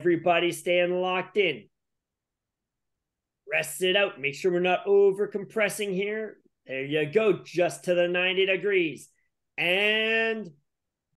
Everybody staying locked in. Rest it out. Make sure we're not over compressing here. There you go, just to the 90 degrees. And